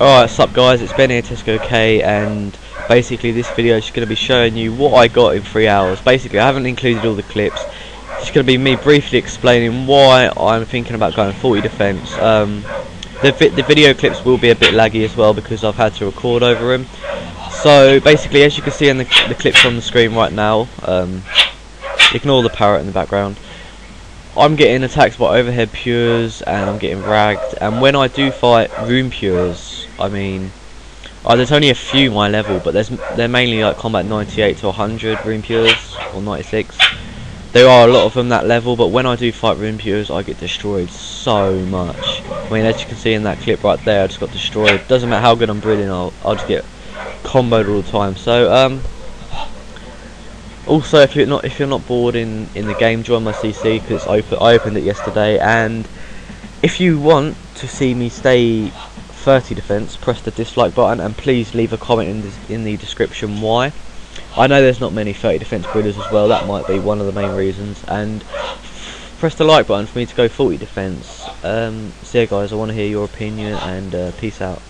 Alright, what's up guys, it's Ben here, Tescoo K, and basically this video is going to be showing you what I got in 3 hours. Basically, I haven't included all the clips. It's going to be me briefly explaining why I'm thinking about going 40 defence. Um, the, vi the video clips will be a bit laggy as well because I've had to record over them. So basically, as you can see in the, the clips on the screen right now, um, ignore the parrot in the background. I'm getting attacked by overhead pures and I'm getting ragged and when I do fight rune pures I mean oh, there's only a few my level but there's they're mainly like combat 98 to 100 rune pures or 96 there are a lot of them that level but when I do fight rune pures I get destroyed so much. I mean as you can see in that clip right there I just got destroyed. Doesn't matter how good I'm bridding I'll, I'll just get comboed all the time. So um also, if you're not if you're not bored in in the game, join my CC because open. I opened it yesterday, and if you want to see me stay 30 defense, press the dislike button, and please leave a comment in the, in the description why. I know there's not many 30 defense bridders as well. That might be one of the main reasons. And press the like button for me to go 40 defense. Um, so yeah, guys, I want to hear your opinion, and uh, peace out.